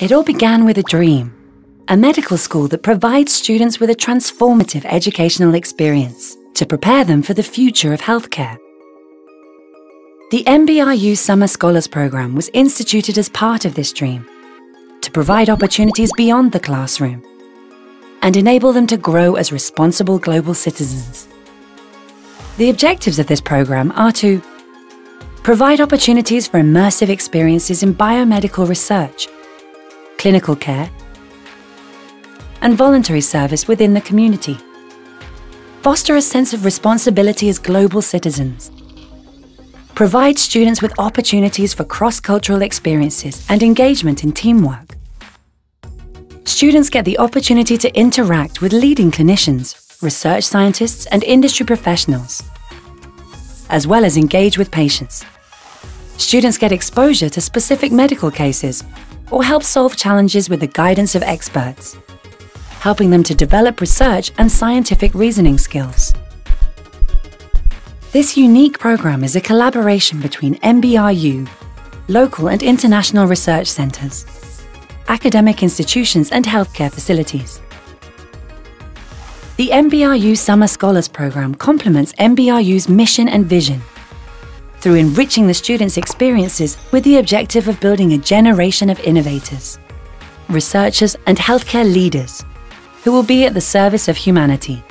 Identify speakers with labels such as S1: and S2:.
S1: It all began with a dream a medical school that provides students with a transformative educational experience to prepare them for the future of healthcare. The MBRU Summer Scholars Programme was instituted as part of this dream to provide opportunities beyond the classroom and enable them to grow as responsible global citizens. The objectives of this programme are to provide opportunities for immersive experiences in biomedical research, clinical care, and voluntary service within the community. Foster a sense of responsibility as global citizens. Provide students with opportunities for cross-cultural experiences and engagement in teamwork. Students get the opportunity to interact with leading clinicians, research scientists and industry professionals, as well as engage with patients. Students get exposure to specific medical cases or help solve challenges with the guidance of experts helping them to develop research and scientific reasoning skills. This unique program is a collaboration between MBRU, local and international research centres, academic institutions and healthcare facilities. The MBRU Summer Scholars Programme complements MBRU's mission and vision through enriching the students' experiences with the objective of building a generation of innovators, researchers and healthcare leaders who will be at the service of humanity.